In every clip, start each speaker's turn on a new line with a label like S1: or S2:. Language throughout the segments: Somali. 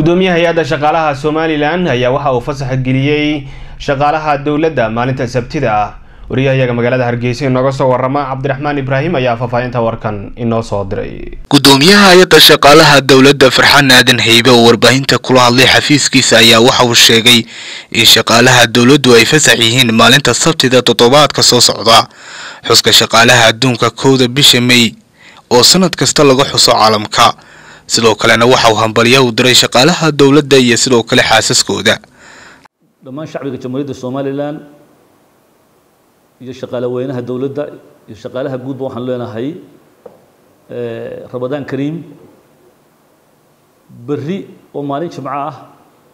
S1: gudoomiyaha hay'adda shaqaalaha somalilan ayaa waxa uu fasaxa geliyey shaqaalaha dowladda maalinta sabtida. Ah wariyahayaga magaalada hargeysa inooga soo warama cabdiraxmaan ibraahim ayaa faahfaahinta warkan inoo soo diray.
S2: Gudoomiyaha hay'adda shaqaalaha dowladda farxaan aadan haybe oo warbaahinta kula hadlay xafiiskiisa ayaa waxa uu sheegay in shaqaalaha dowladdu ay fasax yihiin maalinta sabtida toddobaadka soo socda. Xuska shaqaalaha adduunka kowda bisha mey oo sanad kasta laga xuso caalamka sidoo kalena waxa uu hambalya u diray shaqaalaha dowladda iyo sidoo kale xaasaskooda.
S3: Dhammaan shacbiga jamhuuriyadda somalilan iyo shaqaale weynaha dowladda iyo shaqaalaha guudba waxaan leenahay ramadaan kariim berri oo maalin jimco ah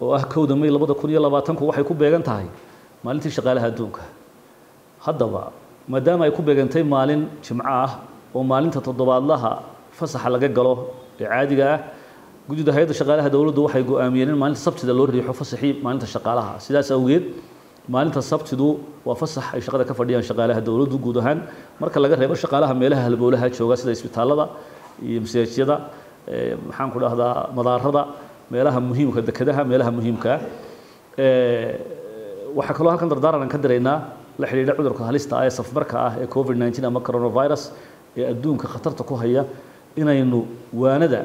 S3: oo ah kowda may labada kun iyo labaatanku waxay ku beegan tahay maalintii shaqaalaha adduunka. Haddaba maadaama ay ku beegantay maalin jimco ah oo maalinta toddobaadlaha fasaxa laga galo ee caadiga ah. Guddida hay'adda shaqaalaha dowladdu waxay go'aamiyeen in maalinta sabtida loo riixo fasaxii maalinta shaqaalaha. Sidaas awgeed maalinta sabtidu waa fasax ay shaqada ka fadhiyaan shaqaalaha dowladdu guud ahaan. Marka laga reebo shaqaalaha meelaha halbowlaha jooga sida isbitaalada iyo masaajyada maxaan ku dhahdaa madaarada meelaha muhiimka dekedaha meelaha muhiimka waxaa kaloo halkan dardaaran ka diraynaa la xidhiidha cudurka halista ah ee safmarka ah ee covid 19 ama coronavirus ee adduunka khatarta ku haya inaynu waanada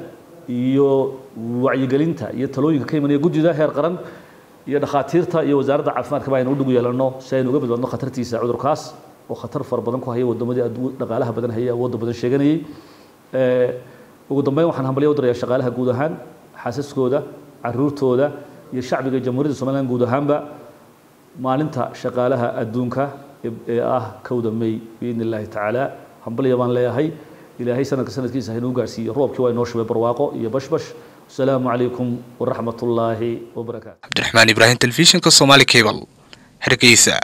S3: iyo wacyigelinta iyo talooyinka ka imanaya guddida heer qaran iyo dhakhaatiirta iyo wasaaradda caafimaadkaba aynu u dhug yeelano si aynu uga badbaadno khatartiisa cudurkaas oo khatar fara badan ku haya waddamadii dhaqaalaha badan haya awoodda badan sheeganayay. Ugu dambeyn waxaan hambalyo u dirayaa shaqaalaha guud ahaan xaasaskooda caruurtooda iyo shacbiga jamhuuriyadda somaliland guud ahaanba. Maalinta shaqaalaha adduunka ee ah kowda may biidni illaahi tacaala hambalya baan leeyahay إلهي سنة سنة كيسة هنو قارسي. روب كواي نوش ببرواقو. يبش بش السلام عليكم ورحمة الله وبركاته.
S2: عبد الرحمن إبراهيم تلفزيون كالصومالي كيبل. حركيسة